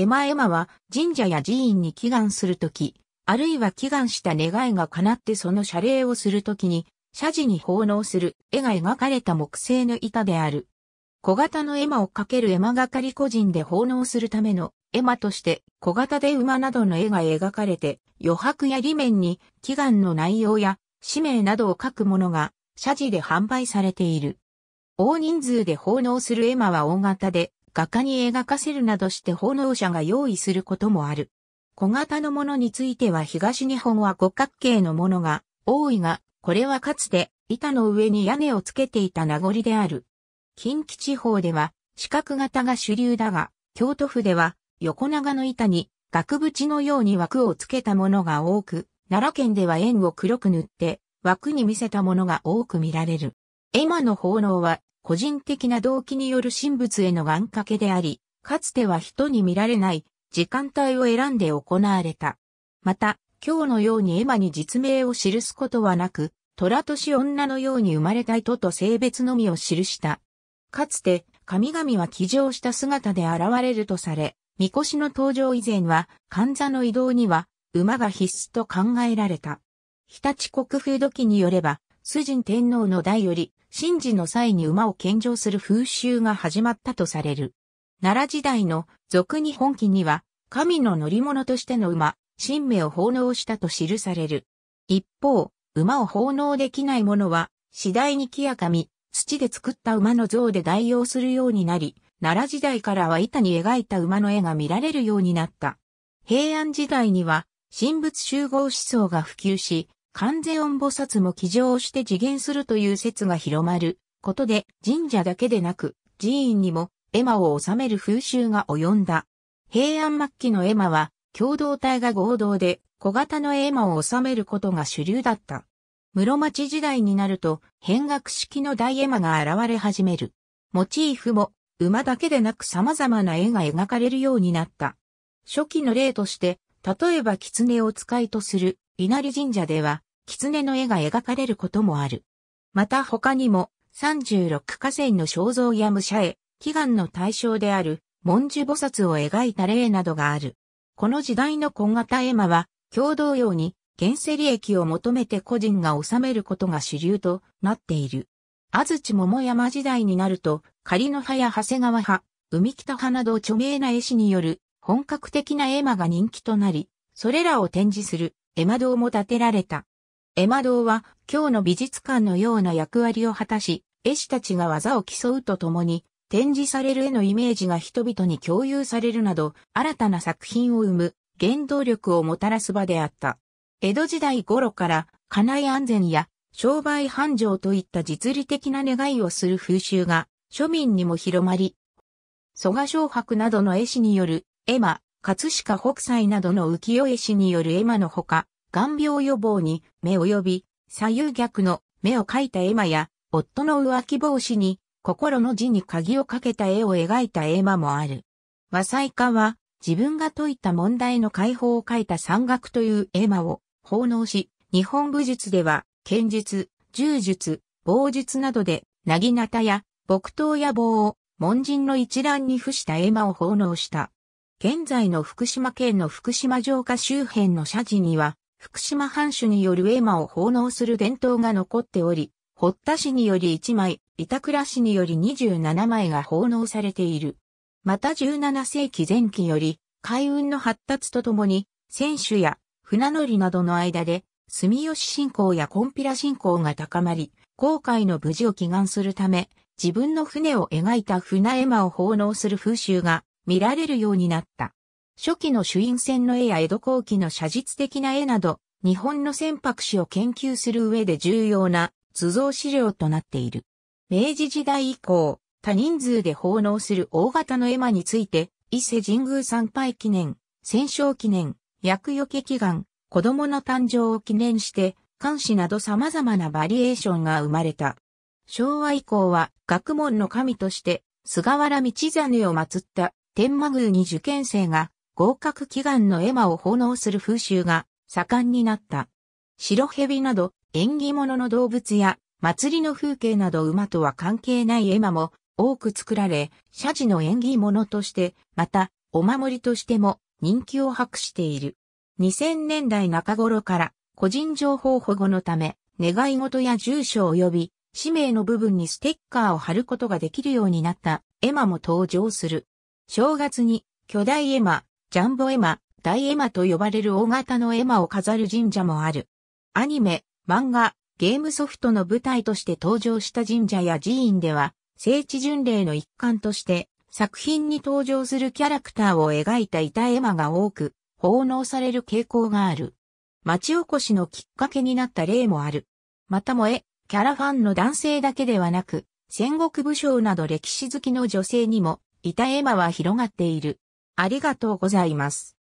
エマエマは神社や寺院に祈願するとき、あるいは祈願した願いが叶ってその謝礼をするときに、謝辞に奉納する絵が描かれた木製の板である。小型の絵馬をかける絵馬がかり個人で奉納するための絵馬として小型で馬などの絵が描かれて余白や裏面に祈願の内容や氏名などを書くものが謝辞で販売されている。大人数で奉納する絵馬は大型で画家に描かせるなどして奉納者が用意することもある。小型のものについては東日本は五角形のものが多いが、これはかつて板の上に屋根をつけていた名残である。近畿地方では四角型が主流だが、京都府では横長の板に額縁のように枠をつけたものが多く、奈良県では円を黒く塗って枠に見せたものが多く見られる。絵馬の奉納は個人的な動機による神仏への願掛けであり、かつては人に見られない時間帯を選んで行われた。また、今日のように絵馬に実名を記すことはなく、虎年女のように生まれた人と性別のみを記した。かつて、神々は騎乗した姿で現れるとされ、神輿の登場以前は、神座の移動には、馬が必須と考えられた。日立国風土記によれば、崇神天皇の代より、神事の際に馬を献上する風習が始まったとされる。奈良時代の俗日本記には、神の乗り物としての馬、神明を奉納したと記される。一方、馬を奉納できない者は、次第に木や紙、土で作った馬の像で代用するようになり、奈良時代からは板に描いた馬の絵が見られるようになった。平安時代には、神仏集合思想が普及し、関税音菩薩も騎乗して次元するという説が広まることで、神社だけでなく、寺院にも絵馬を収める風習が及んだ。平安末期の絵馬は、共同体が合同で小型の絵馬を収めることが主流だった。室町時代になると、変額式の大絵馬が現れ始める。モチーフも、馬だけでなく様々な絵が描かれるようになった。初期の例として、例えば狐を使いとする稲荷神社では、狐の絵が描かれることもある。また他にも、36河川の肖像や武者絵、祈願の対象である、文殊菩薩を描いた例などがある。この時代の小型絵馬は、共同用に原生利益を求めて個人が治めることが主流となっている。安土桃山時代になると、仮の葉や長谷川派、海北派など著名な絵師による本格的な絵馬が人気となり、それらを展示する絵馬堂も建てられた。絵馬堂は今日の美術館のような役割を果たし、絵師たちが技を競うとともに、展示される絵のイメージが人々に共有されるなど、新たな作品を生む原動力をもたらす場であった。江戸時代頃から家内安全や商売繁盛といった実利的な願いをする風習が庶民にも広まり、蘇我昌白などの絵師による絵馬、葛飾北斎などの浮世絵師による絵馬のほか、眼病予防に目及び左右逆の目を描いた絵馬や、夫の浮気防止に心の字に鍵をかけた絵を描いた絵馬もある。和裁家は自分が解いた問題の解放を書いた山岳という絵馬を奉納し、日本武術では、剣術、柔術、棒術などで、なぎなたや、木刀や棒を、門人の一覧に付した絵馬を奉納した。現在の福島県の福島城下周辺の社寺には、福島藩主による絵馬を奉納する伝統が残っており、堀田氏により1枚、板倉氏により27枚が奉納されている。また17世紀前期より、海運の発達とともに、船主や船乗りなどの間で、住吉信仰やコンピラ信仰が高まり、航海の無事を祈願するため、自分の船を描いた船絵馬を奉納する風習が見られるようになった。初期の主因船の絵や江戸後期の写実的な絵など、日本の船舶史を研究する上で重要な図像資料となっている。明治時代以降、多人数で奉納する大型の絵馬について、伊勢神宮参拝記念、戦勝記念、薬除け祈願、子供の誕生を記念して、監視など様々なバリエーションが生まれた。昭和以降は学問の神として菅原道真を祀った天満宮に受験生が合格祈願の絵馬を奉納する風習が盛んになった。白蛇など縁起物の動物や祭りの風景など馬とは関係ない絵馬も多く作られ、社寺の縁起物として、またお守りとしても人気を博している。2000年代中頃から個人情報保護のため、願い事や住所及び氏名の部分にステッカーを貼ることができるようになった絵馬も登場する。正月に巨大絵馬、ジャンボ絵馬、大絵馬と呼ばれる大型の絵馬を飾る神社もある。アニメ、漫画、ゲームソフトの舞台として登場した神社や寺院では、聖地巡礼の一環として作品に登場するキャラクターを描いた板絵馬が多く奉納される傾向がある。町おこしのきっかけになった例もある。またもえ、キャラファンの男性だけではなく、戦国武将など歴史好きの女性にも、板絵馬は広がっている。ありがとうございます。